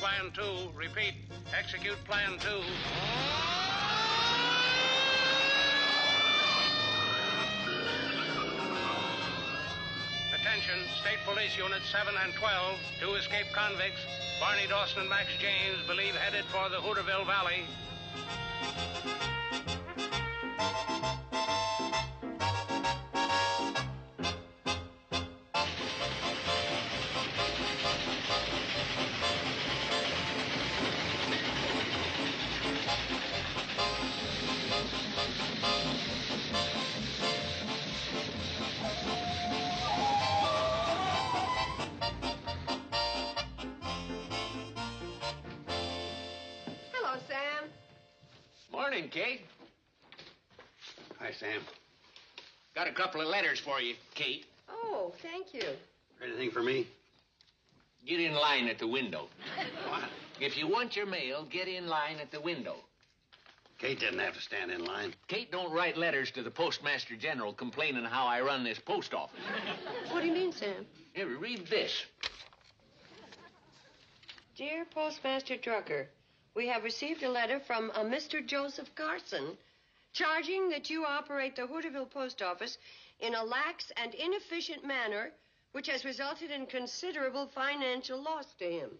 Plan 2. Repeat. Execute Plan 2. Attention, State Police Units 7 and 12, two escaped convicts, Barney Dawson and Max James, believe headed for the Hooterville Valley. A couple of letters for you, Kate. Oh, thank you. Anything for me? Get in line at the window. What? If you want your mail, get in line at the window. Kate didn't have to stand in line. Kate don't write letters to the Postmaster General complaining how I run this post office. What do you mean, Sam? Here, read this. Dear Postmaster Drucker, we have received a letter from uh, a Mr. Joseph Carson charging that you operate the Hooterville Post Office in a lax and inefficient manner, which has resulted in considerable financial loss to him.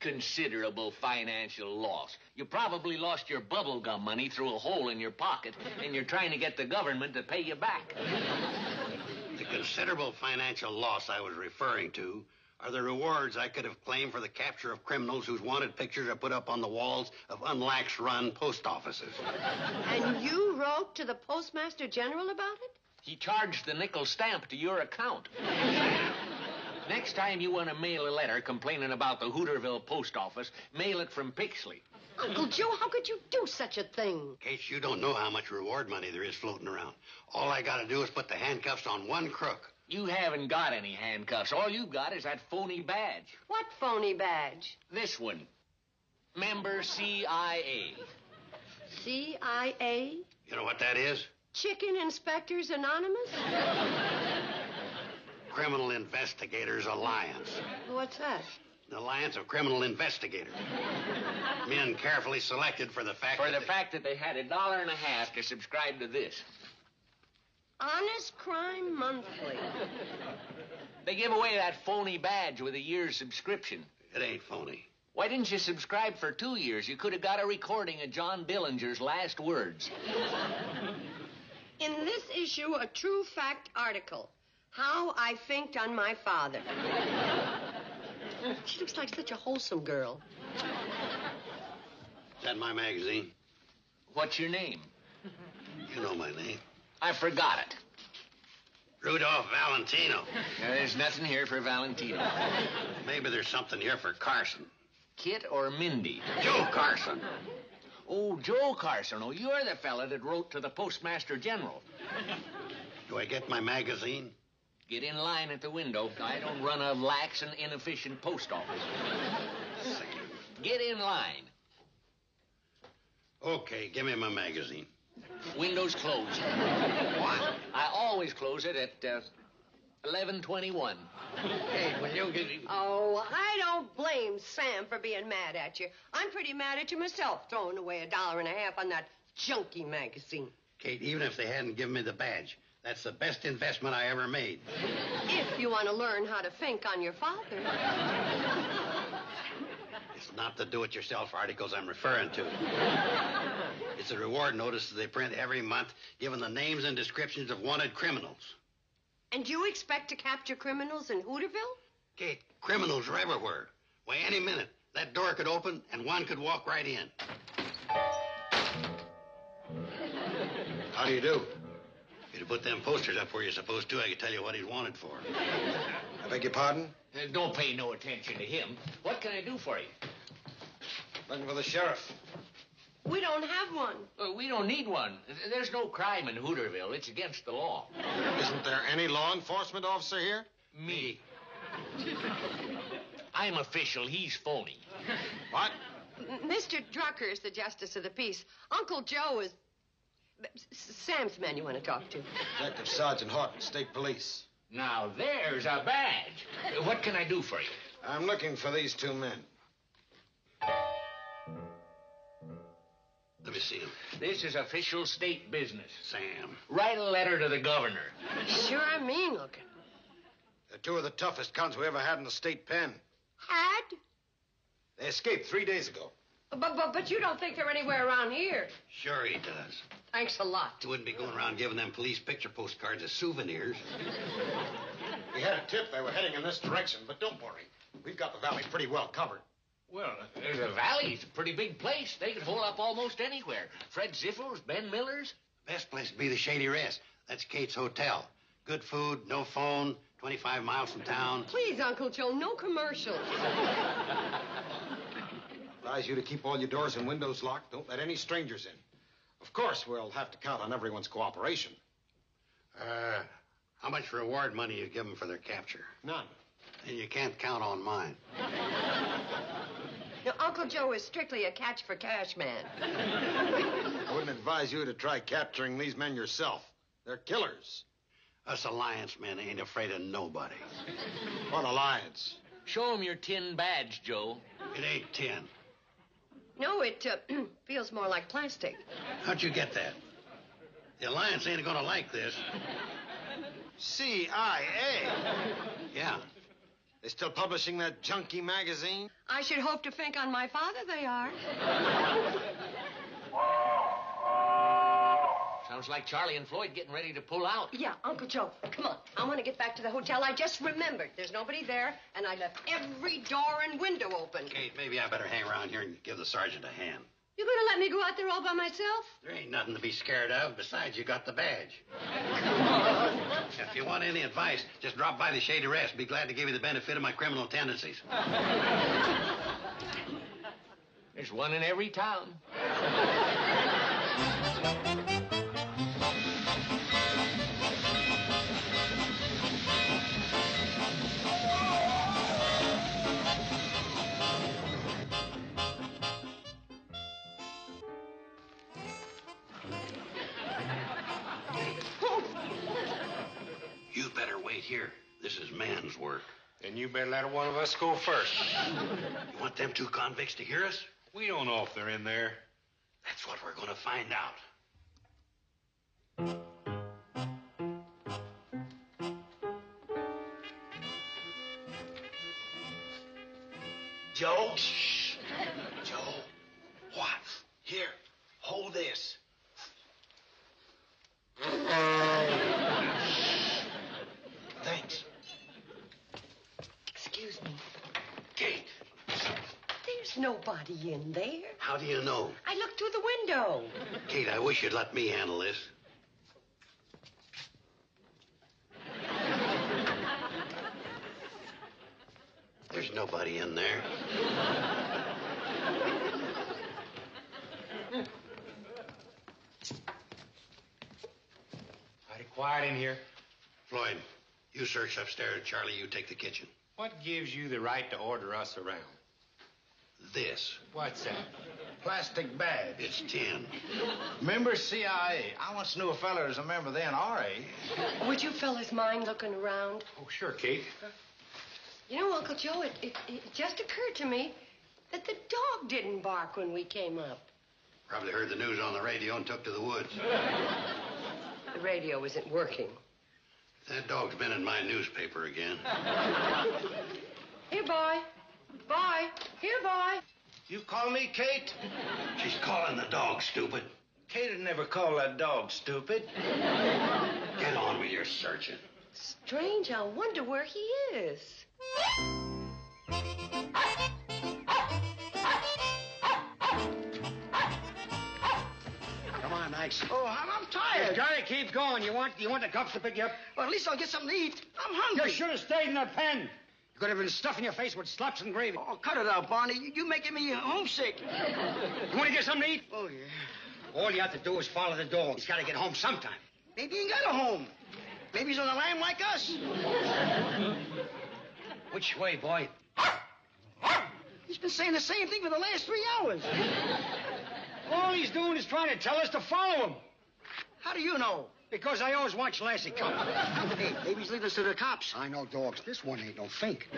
Considerable financial loss. You probably lost your bubble gum money through a hole in your pocket, and you're trying to get the government to pay you back. The considerable financial loss I was referring to are the rewards I could have claimed for the capture of criminals whose wanted pictures are put up on the walls of unlax run post offices. And you wrote to the Postmaster General about it? He charged the nickel stamp to your account. Next time you want to mail a letter complaining about the Hooterville post office, mail it from Pixley. Uncle Joe, how could you do such a thing? Case, you don't know how much reward money there is floating around. All I gotta do is put the handcuffs on one crook. You haven't got any handcuffs. All you've got is that phony badge. What phony badge? This one. Member CIA. CIA? You know what that is? Chicken Inspectors Anonymous? Criminal Investigators Alliance. What's that? The Alliance of Criminal Investigators. Men carefully selected for the fact For that the they- fact that they had a dollar and a half to subscribe to this. Honest Crime Monthly. They give away that phony badge with a year's subscription. It ain't phony. Why didn't you subscribe for two years? You could have got a recording of John Dillinger's last words. In this issue, a true fact article. How I Finked on My Father. She looks like such a wholesome girl. Is that my magazine? What's your name? You know my name. I forgot it. Rudolph Valentino. There's nothing here for Valentino. Maybe there's something here for Carson. Kit or Mindy? Joe Carson. Oh, Joe Carson. Oh, you're the fella that wrote to the Postmaster General. Do I get my magazine? Get in line at the window. I don't run a lax and inefficient post office. Get in line. Okay, give me my magazine. Window's closed. What? I always close it at uh, 11:21. Hey, will you get... Oh, I don't blame Sam for being mad at you. I'm pretty mad at you myself, throwing away a dollar and a half on that junky magazine. Kate, even if they hadn't given me the badge, that's the best investment I ever made. If you want to learn how to think on your father. It's not the do-it-yourself articles I'm referring to. It's the reward notices they print every month, giving the names and descriptions of wanted criminals. And you expect to capture criminals in Hooterville? Kate, criminals are everywhere. Why, any minute, that door could open and one could walk right in. How do you do? If you put them posters up where you're supposed to, I could tell you what he's wanted for. I beg your pardon? Uh, don't pay no attention to him. What can I do for you? Looking for the sheriff. We don't have one. Uh, we don't need one. There's no crime in Hooterville. It's against the law. Isn't there any law enforcement officer here? Me. I'm official. He's phony. What? Mr. Drucker is the justice of the peace. Uncle Joe is. S- Sam's man you want to talk to. Detective Sergeant Horton, State Police. Now there's a badge. What can I do for you? I'm looking for these two men. Me see him. This is official state business. Sam. Write a letter to the governor. Sure are mean looking. They're two of the toughest cons we ever had in the state pen. Had? They escaped three days ago. But, but, but you don't think they're anywhere around here. Sure he does. Thanks a lot. He wouldn't be going around giving them police picture postcards as souvenirs. We had a tip they were heading in this direction, but don't worry. We've got the valley pretty well covered. Well, there's a valley. It's a pretty big place. They could hole up almost anywhere. Fred Ziffels, Ben Millers. Best place to be the Shady Rest. That's Kate's Hotel. Good food, no phone, 25 miles from town. Please, Uncle Joe, no commercials. Advise you to keep all your doors and windows locked. Don't let any strangers in. Of course, we'll have to count on everyone's cooperation. Uh, how much reward money you give them for their capture? None. And you can't count on mine. Now, Uncle Joe is strictly a catch for cash man. I wouldn't advise you to try capturing these men yourself. They're killers. Us alliance men ain't afraid of nobody. What alliance? Show 'em your tin badge, Joe. It ain't tin. No, it uh, feels more like plastic. How'd you get that? The alliance ain't gonna like this. CIA. Yeah. They still publishing that junky magazine? I should hope to think on my father they are. Sounds like Charlie and Floyd getting ready to pull out. Yeah, Uncle Joe, come on. I want to get back to the hotel. I just remembered there's nobody there, and I left every door and window open. Kate, maybe I better hang around here and give the sergeant a hand. You gonna let me go out there all by myself? There ain't nothing to be scared of. Besides, you got the badge. Come on. if you want any advice, just drop by the Shady Rest. Be glad to give you the benefit of my criminal tendencies. There's one in every town. Then you better let one of us go first. You want them two convicts to hear us? We don't know if they're in there. That's what we're gonna find out. Joe? Shh. Joe, what? Here, hold this. Thanks. Excuse me. Kate, There's nobody in there. How do you know? I looked through the window. Kate, I wish you'd let me handle this. There's nobody in there. Mighty quiet in here. Floyd, you search upstairs. Charlie, you take the kitchen. What gives you the right to order us around? This, What's that? plastic bag. it's tin. Member CIA. I once knew a fella as a member then, RA. Would you fellas mind looking around? Oh, sure, Kate. You know, Uncle Joe, it, it, it just occurred to me that the dog didn't bark when we came up. Probably heard the news on the radio and took to the woods. The radio isn't working. That dog's been in my newspaper again. Here, boy. Boy. Here, boy. You call me Kate? She's calling the dog stupid. Kate would never call that dog stupid. Get on with your searching. Strange. I wonder where he is. Come on, Max. Oh, I'm, I'm tired. Johnny, keep going. You want you want the cops to pick you up? Well, at least I'll get something to eat. I'm hungry. You should have stayed in the pen. You could have been stuffing your face with slops and gravy. Oh, cut it out, Barney. You're making me homesick. You want to get something to eat? Oh, yeah. All you have to do is follow the dog. He's got to get home sometime. Maybe he ain't got a home. Maybe he's on the lam like us. Which way, boy? He's been saying the same thing for the last three hours. All he's doing is trying to tell us to follow him. How do you know? Because I always watch Lassie come. Hey, maybe he's leading us to the cops. I know dogs. This one ain't no fink.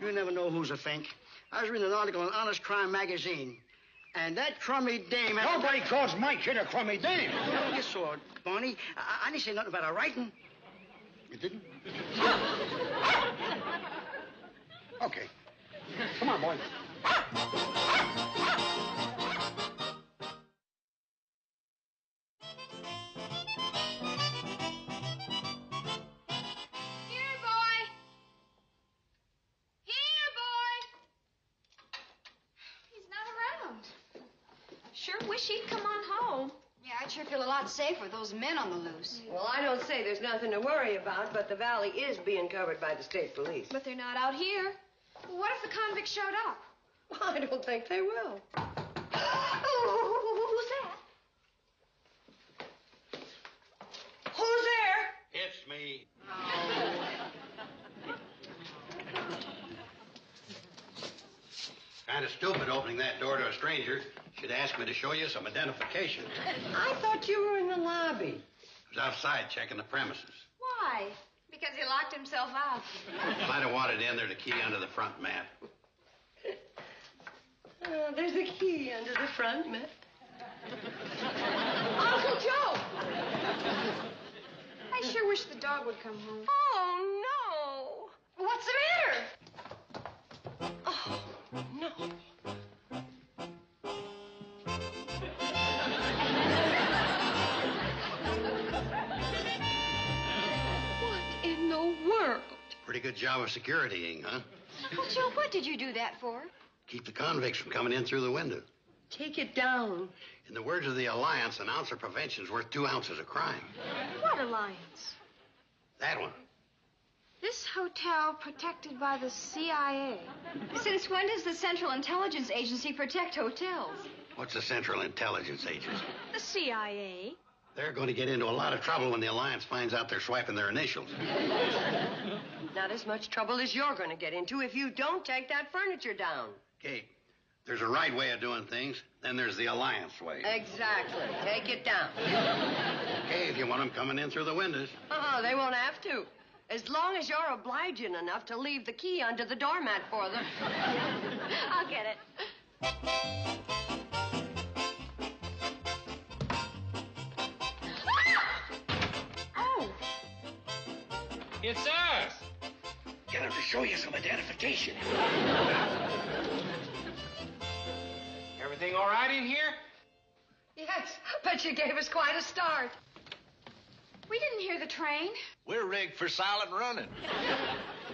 You never know who's a fink. I was reading an article in Honest Crime magazine, and that crummy dame. Had Nobody calls my kid a crummy dame. You saw it, Barney. I, I didn't say nothing about her writing. You didn't? Okay. Come on, boy. Lot safer with those men on the loose. Well, I don't say there's nothing to worry about, but the valley is being covered by the state police. But they're not out here. What if the convicts showed up? Well, I don't think they will. Who's that? Who's there? It's me. Kind of stupid opening that door to a stranger. Should ask me to show you some identification. I thought you were in the lobby. I was outside checking the premises. Why? Because he locked himself out. Might have wanted in there the key under the front mat. Uh, there's a key under the front mat. Uncle Joe! I sure wish the dog would come home. Oh, no. What's the good job of securitying, huh? Uncle Joe, what did you do that for? Keep the convicts from coming in through the window. Take it down. In the words of the Alliance, an ounce of prevention's worth two ounces of crime. What alliance? That one. This hotel protected by the CIA. Since when does the Central Intelligence Agency protect hotels? What's the Central Intelligence Agency? The CIA? They're going to get into a lot of trouble when the Alliance finds out they're swiping their initials. Not as much trouble as you're going to get into if you don't take that furniture down. Kate, there's a right way of doing things, then there's the Alliance way. Exactly. Take it down. Okay, if you want them coming in through the windows. Oh, they won't have to. As long as you're obliging enough to leave the key under the doormat for them. I'll get it. It's us. Get him to show you some identification. Everything all right in here? Yes, but you gave us quite a start. we didn't hear the train. We're rigged for silent running.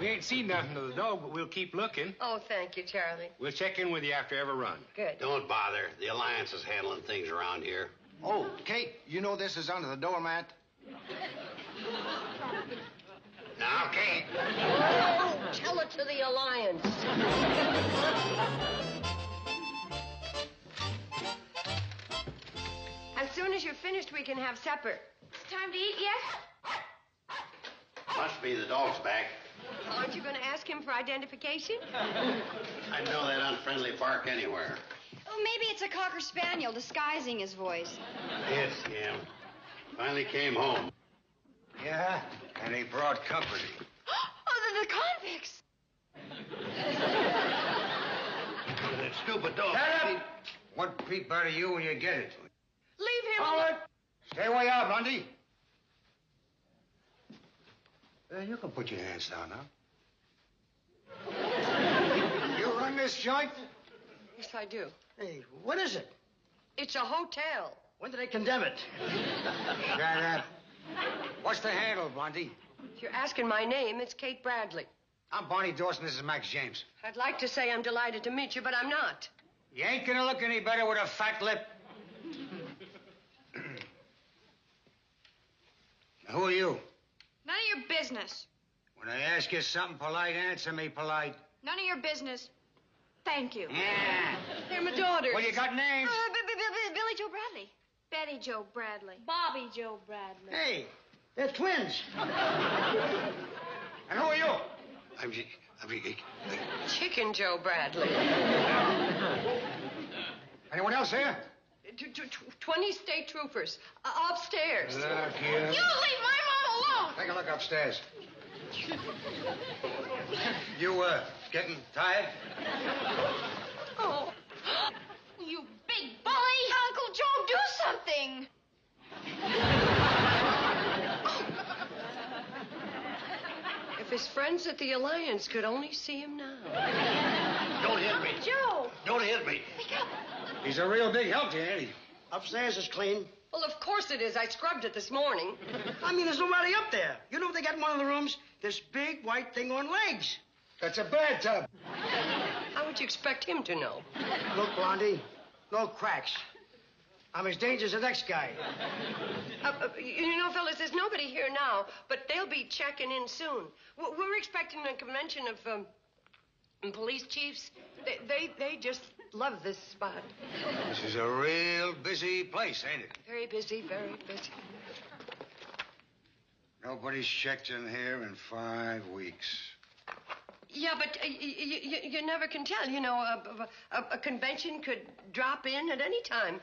We ain't seen nothing of the dog, but we'll keep looking. Oh, thank you, Charlie. We'll check in with you after every run. Good. Don't bother. The Alliance is handling things around here. Oh, Kate, you know this is under the doormat? Now, Kate. Oh, tell it to the Alliance. as soon as you're finished, we can have supper. It's time to eat yet? Must be the dog's back. Aren't you going to ask him for identification? I'd know that unfriendly bark anywhere. Oh, maybe it's a cocker spaniel disguising his voice. It's him. Finally came home. Yeah, and he brought company. Oh, the, the convicts. That stupid dog. Shut up! One peep out of you when you get it. Leave him. Hold it! Stay where you are, Blondie. Uh, you can put your hands down now. you run this joint? Yes, I do. Hey, what is it? It's a hotel. When did they condemn it? Shut up. What's the handle, Blondie? If you're asking my name, it's Kate Bradley. I'm Barney Dawson. This is Max James. I'd like to say I'm delighted to meet you, but I'm not. You ain't gonna look any better with a fat lip. Who are you? None of your business. When I ask you something polite, answer me polite. None of your business. Thank you. Yeah. They're my daughters. Well, you got names? Uh, B- B- B- Billie Jo Bradley. Betty Jo Bradley. Bobbie Jo Bradley. Hey, they're twins. And who are you? I'm, j- I'm j- Chicken Joe Bradley. Anyone else here? t- t- tw- 20 state troopers uh, upstairs. Look here. You leave my mom alone! Take a look upstairs. You, uh, getting tired? Oh. something! If his friends at the Alliance could only see him now. Don't hit me. Joe! Don't hit me. He's a real big help to you, ain't he? Upstairs is clean. Well, of course it is. I scrubbed it this morning. I mean, there's nobody up there. You know what they got in one of the rooms? This big white thing on legs. That's a bathtub. How would you expect him to know? Look, Blondie, no cracks. I'm as dangerous as the next guy. Uh, uh, you know, fellas, there's nobody here now, but they'll be checking in soon. We're expecting a convention of um, police chiefs. They, they, they just love this spot. This is a real busy place, ain't it? Very busy, very busy. Nobody's checked in here in five weeks. Yeah, but uh, y- y- y- you never can tell. You know, a, a, a convention could drop in at any time.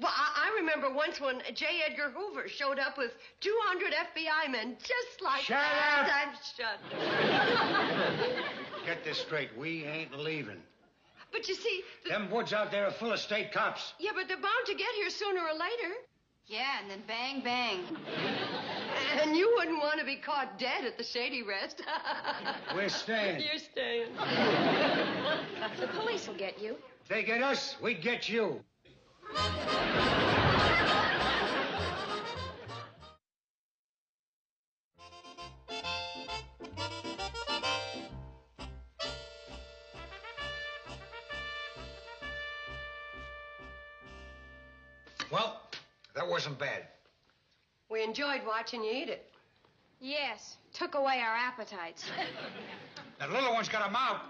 Well, I, I remember once when J. Edgar Hoover showed up with 200 FBI men, just like Shut that. up! I'm shut. Get this straight. We ain't leaving. But you see, the, Them woods out there are full of state cops. yeah, but they're bound to get here sooner or later. Yeah, and then bang, bang. And you wouldn't want to be caught dead at the Shady Rest. We're staying. You're staying. The police will get you. If they get us, we get you. Well, that wasn't bad. We enjoyed watching you eat it. Yes, took away our appetites. That little one's got a mouth.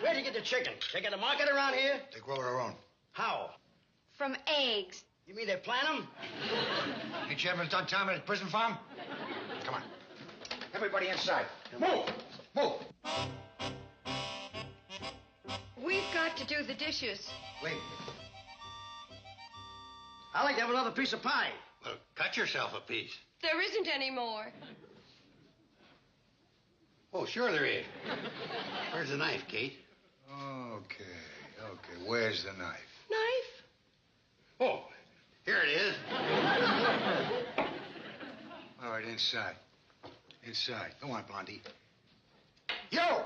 Where'd you get the chicken? They got a market around here? They grow their own. How? From eggs. You mean they plant them? Ain't you having done time at his prison farm? Come on. Everybody inside. Move! Move! We've got to do the dishes. Wait. I'd like to have another piece of pie. Well, cut yourself a piece. There isn't any more. Oh, sure there is. Where's the knife, Kate? Okay, okay. Where's the knife? Knife? Here it is. All right, inside. Inside. Go on, Blondie. Yo!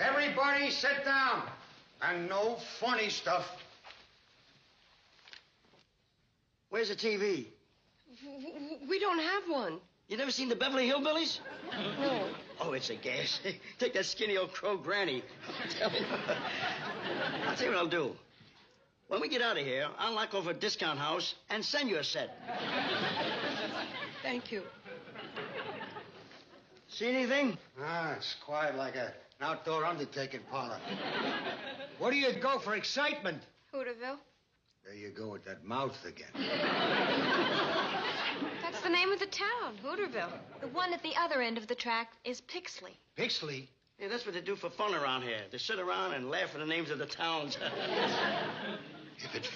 Everybody sit down. And no funny stuff. Where's the TV? W- w- We don't have one. You never seen the Beverly Hillbillies? No. Oh, it's a gas. Take that skinny old crow granny. Tell me. I'll tell you what I'll do. When we get out of here, I'll knock over a discount house and send you a set. Thank you. See anything? Ah, it's quiet like a, an outdoor undertaking parlor. Where do you go for excitement? Hooterville. There you go with that mouth again. That's the name of the town, Hooterville. The one at the other end of the track is Pixley. Pixley? Yeah, that's what they do for fun around here. They sit around and laugh at the names of the towns.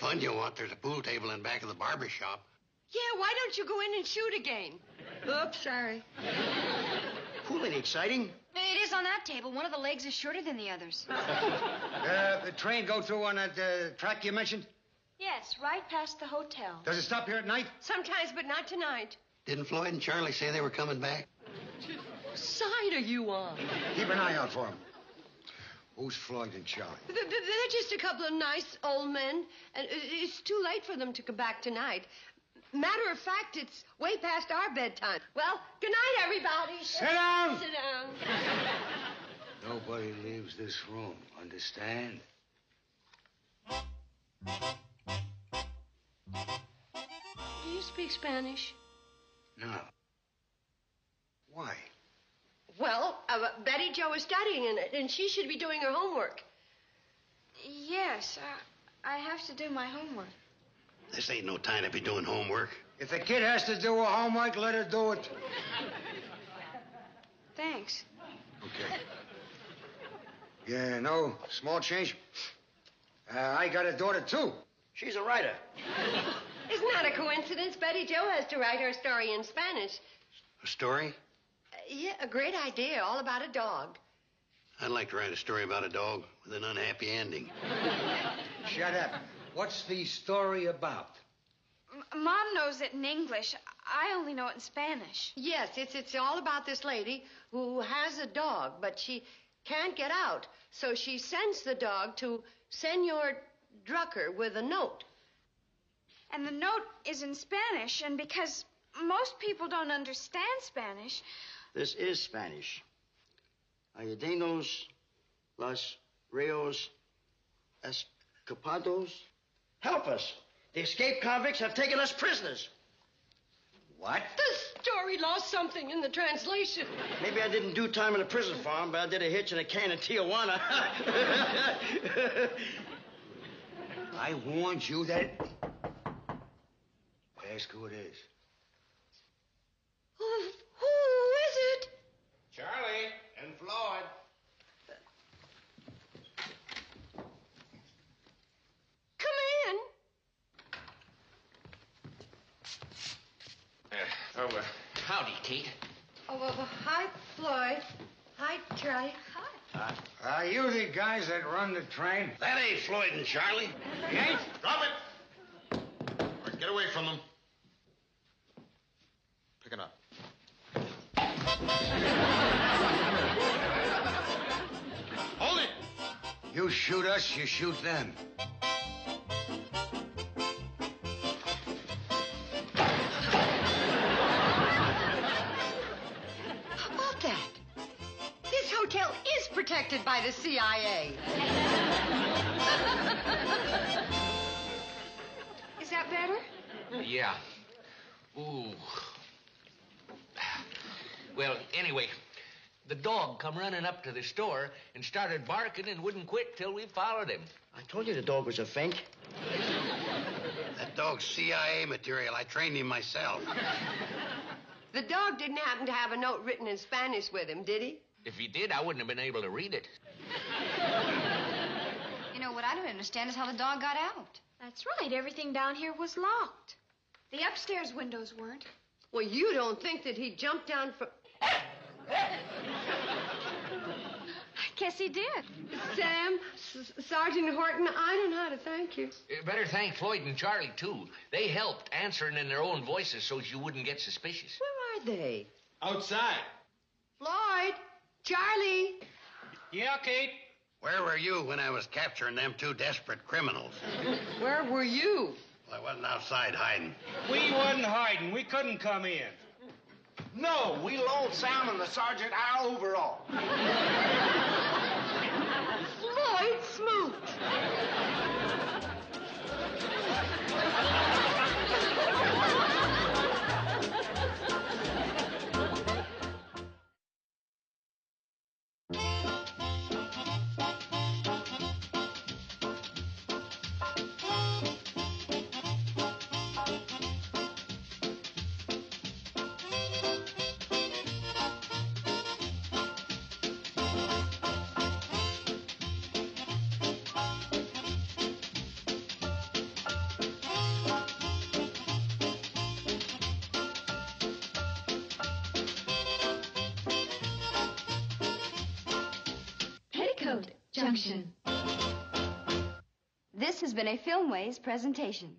If it's fun you want, there's a pool table in back of the barber shop. Yeah, why don't you go in and shoot again? Oops, sorry. Pool ain't exciting. It is on that table. One of the legs is shorter than the others. Uh, the train go through on that uh, track you mentioned? yes, right past the hotel. Does it stop here at night? Sometimes, but not tonight. Didn't Floyd and Charlie say they were coming back? What Side are you on? Keep an eye out for him. Who's Floyd and Charlie? Th- th- They're just a couple of nice old men, and it's too late for them to come back tonight. Matter of fact, it's way past our bedtime. Well, good night, everybody. Sit down. Sit down. Nobody leaves this room, understand? Do you speak Spanish? No. Why? Well, uh, Betty Jo is studying in it, and she should be doing her homework. Yes, I, I have to do my homework. This ain't no time to be doing homework. If the kid has to do her homework, let her do it. Thanks. Okay. Yeah, no small change. Uh, I got a daughter, too. She's a writer. Isn't that a coincidence? Betty Jo has to write her story in Spanish. A story? Yeah, a great idea, all about a dog. I'd like to write a story about a dog with an unhappy ending. Shut up. What's the story about? M- Mom knows it in English. I only know it in Spanish. Yes, it's it's all about this lady who has a dog, but she can't get out. So she sends the dog to Senor Drucker with a note. And the note is in Spanish, and because most people don't understand Spanish, This is Spanish. Ayudenos, Los Rios, Escapados. Help us. The escaped convicts have taken us prisoners. What? The story lost something in the translation. Maybe I didn't do time in a prison farm, but I did a hitch in a can in Tijuana. I warned you that. Ask who it is. Oh, who is it? Charlie and Floyd. Come in. Uh, oh, uh, howdy, Kate. Oh, well, well, hi, Floyd. Hi, Charlie. Hi. Are you the guys that run the train? That ain't Floyd and Charlie. You ain't? Drop it! All right, get away from them. Us, you shoot them. How about that? This hotel is protected by the CIA. is that better? Yeah. Ooh. Well, anyway, the dog come running up to the store and started barking and wouldn't quit till we followed him. I told you the dog was a fink. That dog's CIA material. I trained him myself. The dog didn't happen to have a note written in Spanish with him, did he? If he did, I wouldn't have been able to read it. You know, what I don't understand is how the dog got out. That's right. Everything down here was locked. The upstairs windows weren't. Well, you don't think that he jumped down from. I guess he did. Sam, S- Sergeant Horton, I don't know how to thank you. Uh, Better thank Floyd and Charlie, too. They helped answering in their own voices so you wouldn't get suspicious. Where are they? Outside. Floyd, Charlie. Yeah, Kate. Where were you when I was capturing them two desperate criminals? Where were you? Well, I wasn't outside hiding. We wasn't hiding. We couldn't come in. No, we loaned Sam and the sergeant our overall. Floyd Smoot. Junction. This has been a Filmways presentation.